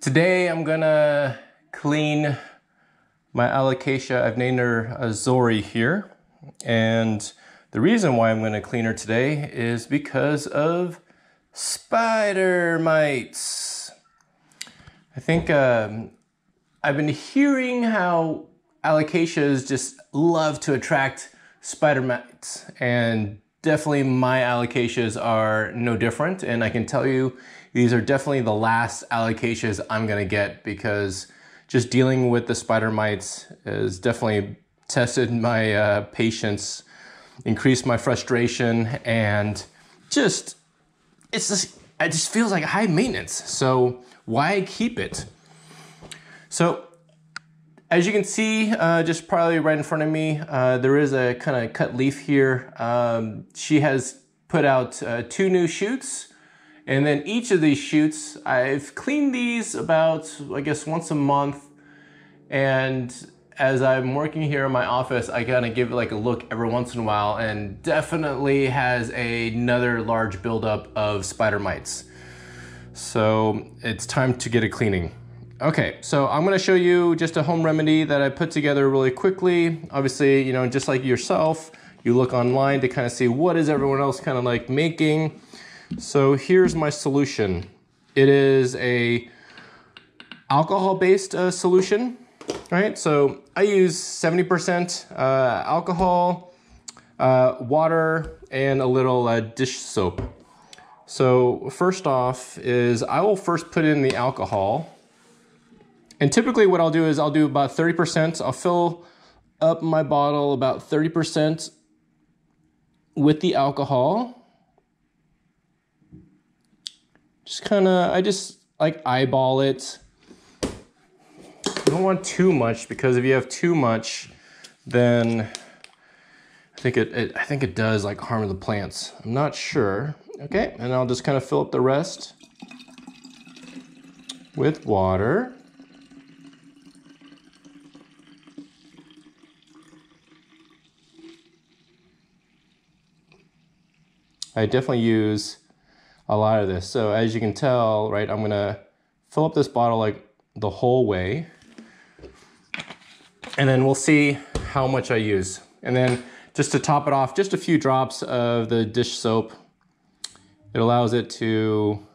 Today I'm gonna clean my alocasia. I've named her Azori here. And the reason why I'm gonna clean her today is because of spider mites. I think um, I've been hearing how alocasias just love to attract spider mites and definitely my alocasias are no different and I can tell you these are definitely the last alocasias I'm gonna get because just dealing with the spider mites has definitely tested my uh, patience, increased my frustration, and just it's just it just feels like high maintenance. So why keep it? So as you can see, uh, just probably right in front of me, uh, there is a kind of cut leaf here. Um, she has put out uh, two new shoots. And then each of these shoots, I've cleaned these about, I guess, once a month. And as I'm working here in my office, I kind of give it like a look every once in a while and definitely has a, another large buildup of spider mites. So it's time to get a cleaning. Okay, so I'm gonna show you just a home remedy that I put together really quickly. Obviously, you know, just like yourself, you look online to kind of see what is everyone else kind of like making. So here's my solution. It is a alcohol-based uh, solution, right? So I use 70% uh, alcohol, uh, water, and a little uh, dish soap. So first off is I will first put in the alcohol. And typically what I'll do is I'll do about 30%. I'll fill up my bottle about 30% with the alcohol. Just kind of, I just like eyeball it. You don't want too much because if you have too much, then I think it, it I think it does like harm the plants. I'm not sure. Okay, and I'll just kind of fill up the rest with water. I definitely use a lot of this. So as you can tell, right, I'm gonna fill up this bottle like the whole way. And then we'll see how much I use. And then just to top it off, just a few drops of the dish soap. It allows it to,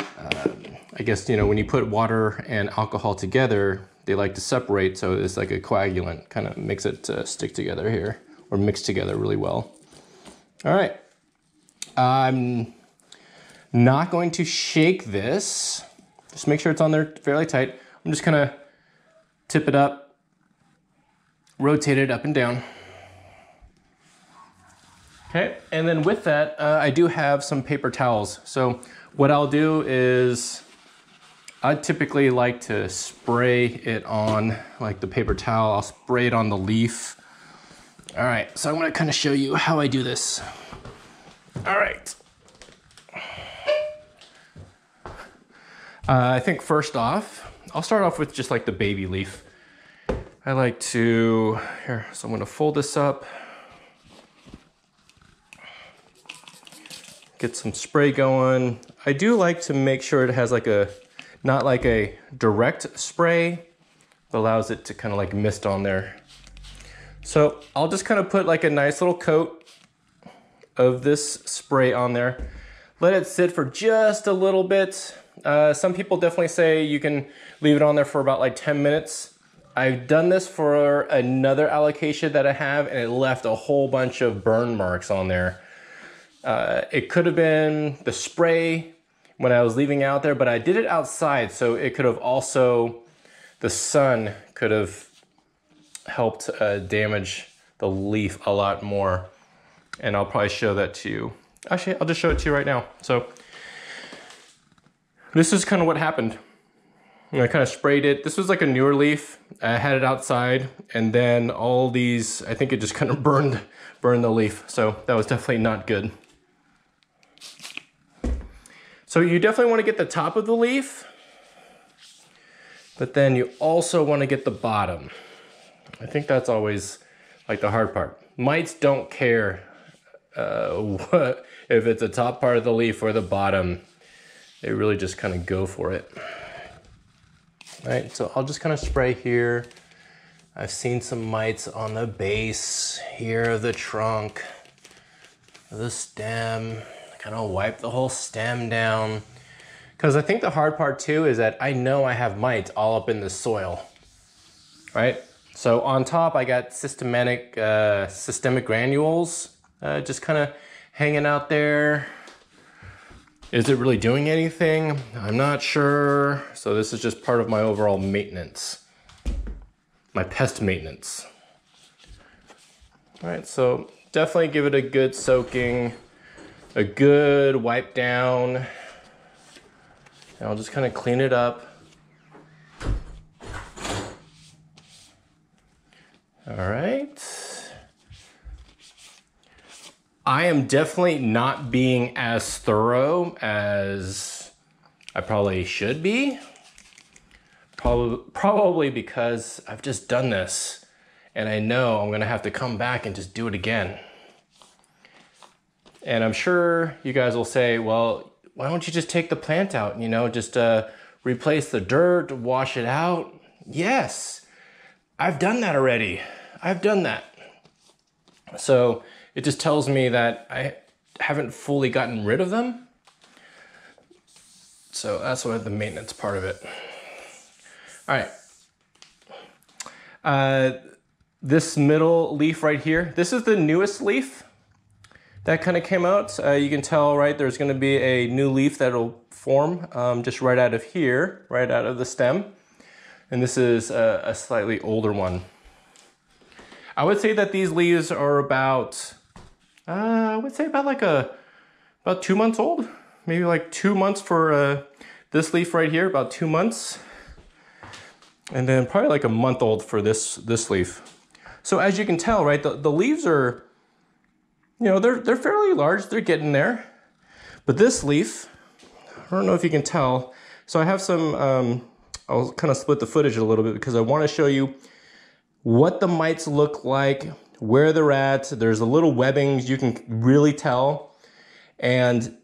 uh, I guess, you know, when you put water and alcohol together, they like to separate. So it's like a coagulant, kind of makes it uh, stick together here or mix together really well. All right. I'm not going to shake this. Just make sure it's on there fairly tight. I'm just gonna tip it up, rotate it up and down. Okay, and then with that, uh, I do have some paper towels. So what I'll do is, I typically like to spray it on, like the paper towel, I'll spray it on the leaf. All right, so I'm gonna kind of show you how I do this. All right. Uh, I think first off, I'll start off with just like the baby leaf. I like to, here, so I'm gonna fold this up. Get some spray going. I do like to make sure it has like a, not like a direct spray, but allows it to kind of like mist on there. So I'll just kind of put like a nice little coat of this spray on there. Let it sit for just a little bit. Uh, some people definitely say you can leave it on there for about like 10 minutes. I've done this for another alocasia that I have and it left a whole bunch of burn marks on there. Uh, it could have been the spray when I was leaving out there, but I did it outside, so it could have also, the sun could have helped uh, damage the leaf a lot more and I'll probably show that to you. Actually, I'll just show it to you right now. So this is kind of what happened. I kind of sprayed it. This was like a newer leaf. I had it outside and then all these, I think it just kind of burned, burned the leaf. So that was definitely not good. So you definitely want to get the top of the leaf, but then you also want to get the bottom. I think that's always like the hard part. Mites don't care uh, what, if it's the top part of the leaf or the bottom, they really just kind of go for it. right? So I'll just kind of spray here. I've seen some mites on the base here of the trunk, the stem. Kind of wipe the whole stem down. Because I think the hard part too is that I know I have mites all up in the soil, right? So on top, I got systematic, uh, systemic granules uh, just kind of hanging out there. Is it really doing anything? I'm not sure. So this is just part of my overall maintenance, my pest maintenance. All right, so definitely give it a good soaking, a good wipe down. And I'll just kind of clean it up. All right. I am definitely not being as thorough as I probably should be. Probably, probably because I've just done this and I know I'm gonna have to come back and just do it again. And I'm sure you guys will say, well, why don't you just take the plant out, you know, just uh, replace the dirt, wash it out? Yes, I've done that already. I've done that. So it just tells me that I haven't fully gotten rid of them. So that's what the maintenance part of it. All right. Uh, this middle leaf right here, this is the newest leaf that kind of came out. Uh, you can tell, right, there's gonna be a new leaf that'll form um, just right out of here, right out of the stem. And this is a, a slightly older one. I would say that these leaves are about, uh, I would say about like a, about two months old. Maybe like two months for uh, this leaf right here, about two months. And then probably like a month old for this, this leaf. So as you can tell, right, the, the leaves are, you know, they're, they're fairly large, they're getting there. But this leaf, I don't know if you can tell. So I have some, um, I'll kind of split the footage a little bit because I want to show you what the mites look like, where they're at. There's a little webbings you can really tell. And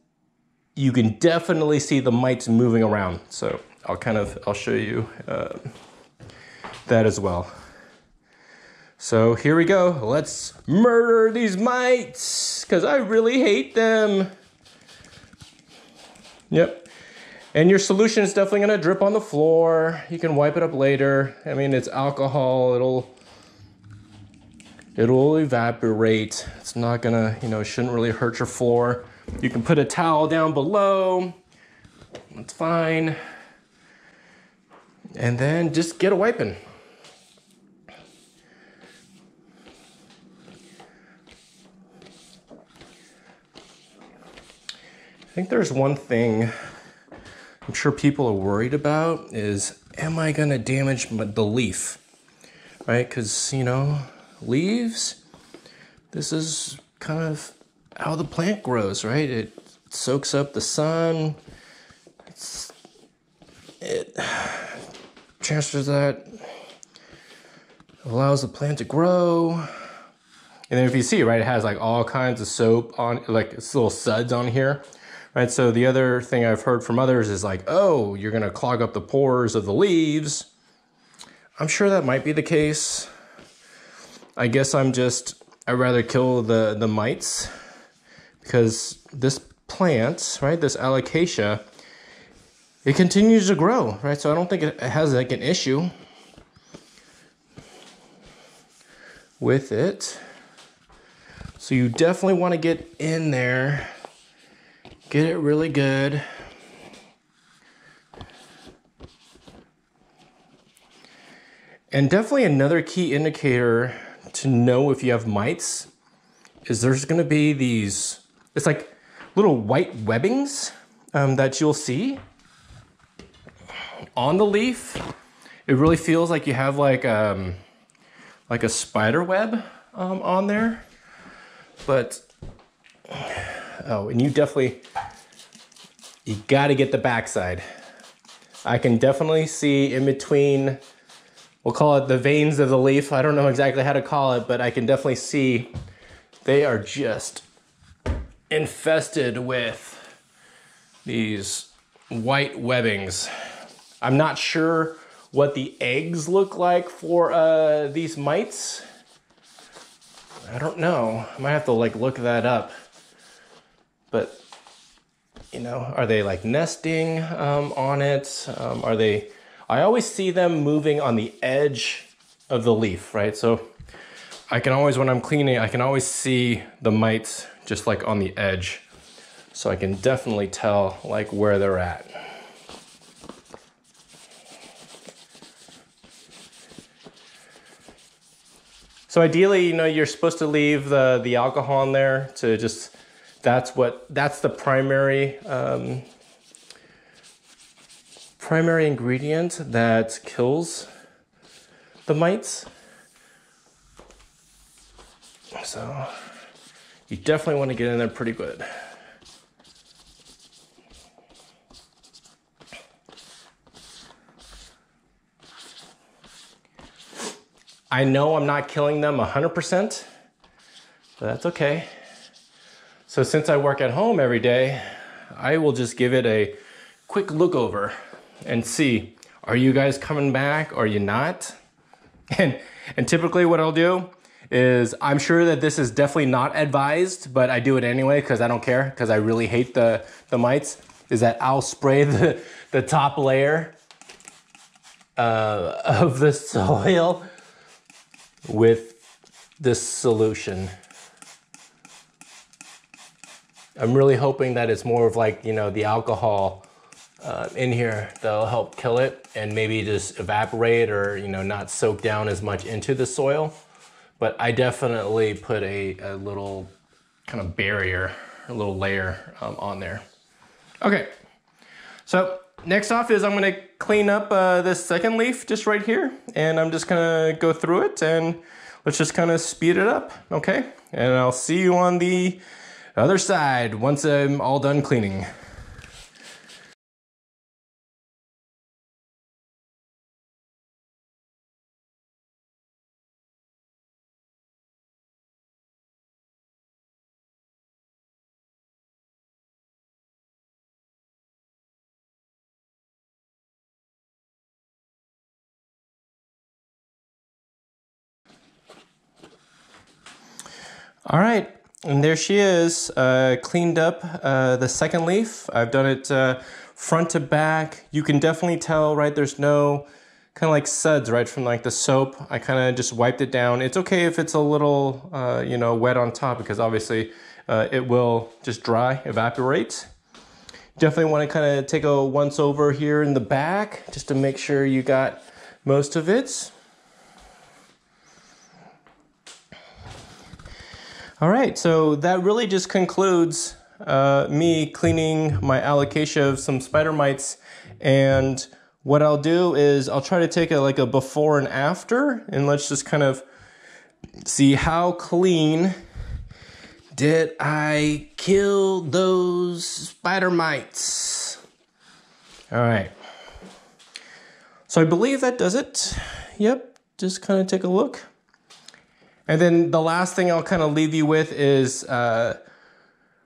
you can definitely see the mites moving around. So I'll kind of, I'll show you uh, that as well. So here we go. Let's murder these mites because I really hate them. Yep. And your solution is definitely gonna drip on the floor. You can wipe it up later. I mean, it's alcohol. It'll it'll evaporate. It's not gonna, you know, shouldn't really hurt your floor. You can put a towel down below. That's fine. And then just get a wiping. I think there's one thing I'm sure people are worried about is, am I gonna damage the leaf? Right, because, you know, leaves, this is kind of how the plant grows, right? It soaks up the sun, it's, it transfers that, allows the plant to grow. And then if you see, right, it has like all kinds of soap on, like little suds on here right? So the other thing I've heard from others is like, oh, you're gonna clog up the pores of the leaves. I'm sure that might be the case. I guess I'm just, I'd rather kill the, the mites because this plant, right, this alocasia, it continues to grow, right? So I don't think it has like an issue with it. So you definitely want to get in there Get it really good. And definitely another key indicator to know if you have mites is there's gonna be these, it's like little white webbings um, that you'll see on the leaf. It really feels like you have like, um, like a spider web um, on there. But, oh, and you definitely, you gotta get the backside. I can definitely see in between, we'll call it the veins of the leaf. I don't know exactly how to call it, but I can definitely see they are just infested with these white webbings. I'm not sure what the eggs look like for uh, these mites. I don't know. I might have to like look that up. But you know, are they like nesting um, on it? Um, are they? I always see them moving on the edge of the leaf, right? So I can always, when I'm cleaning, I can always see the mites just like on the edge. So I can definitely tell like where they're at. So ideally, you know, you're supposed to leave the, the alcohol in there to just, that's what, that's the primary, um, primary ingredient that kills the mites. So you definitely want to get in there pretty good. I know I'm not killing them 100%, but that's okay. So since I work at home every day, I will just give it a quick look over and see, are you guys coming back are you not? And, and typically what I'll do is I'm sure that this is definitely not advised, but I do it anyway because I don't care because I really hate the, the mites, is that I'll spray the, the top layer uh, of the soil with this solution. I'm really hoping that it's more of like, you know, the alcohol uh, in here that'll help kill it and maybe just evaporate or, you know, not soak down as much into the soil. But I definitely put a, a little kind of barrier, a little layer um, on there. Okay, so next off is I'm gonna clean up uh, this second leaf just right here and I'm just gonna go through it and let's just kind of speed it up, okay? And I'll see you on the other side once I'm all done cleaning. All right, and there she is, uh, cleaned up uh, the second leaf. I've done it uh, front to back. You can definitely tell, right, there's no kind of like suds, right, from like the soap. I kind of just wiped it down. It's okay if it's a little, uh, you know, wet on top because obviously uh, it will just dry, evaporate. Definitely want to kind of take a once over here in the back just to make sure you got most of it. All right, so that really just concludes uh, me cleaning my alocasia of some spider mites. And what I'll do is I'll try to take a, like a before and after, and let's just kind of see how clean did I kill those spider mites. All right. So I believe that does it. Yep, just kind of take a look. And then the last thing I'll kind of leave you with is uh,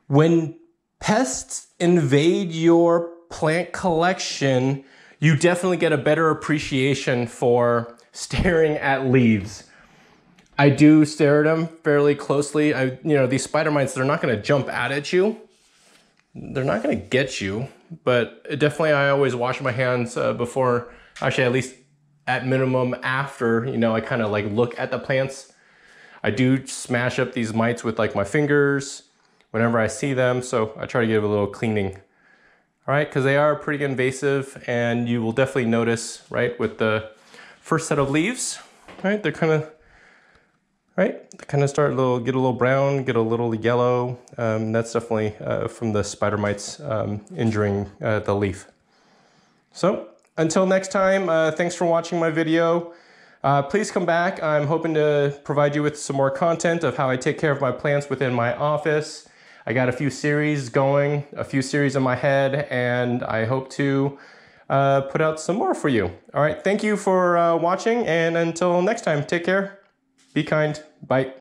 when pests invade your plant collection, you definitely get a better appreciation for staring at leaves. I do stare at them fairly closely. I, you know, these spider mites, they're not going to jump out at you. They're not going to get you, but definitely I always wash my hands uh, before, actually at least at minimum after, you know, I kind of like look at the plants I do smash up these mites with like my fingers whenever I see them, so I try to give a little cleaning. All right, because they are pretty invasive and you will definitely notice, right, with the first set of leaves, right, they're kind of, right, they kind of start a little, get a little brown, get a little yellow. Um, that's definitely uh, from the spider mites um, injuring uh, the leaf. So until next time, uh, thanks for watching my video. Uh, please come back. I'm hoping to provide you with some more content of how I take care of my plants within my office. I got a few series going, a few series in my head, and I hope to uh, put out some more for you. All right, thank you for uh, watching, and until next time, take care, be kind, bye.